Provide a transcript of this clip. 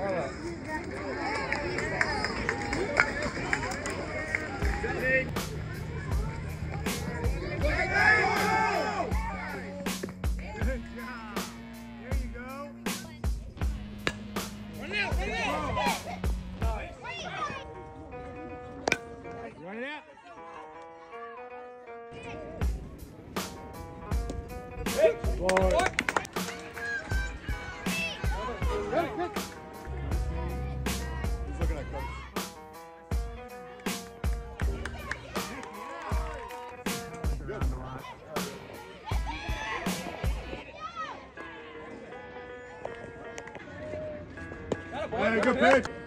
Boy. Boy. Hey, good pitch.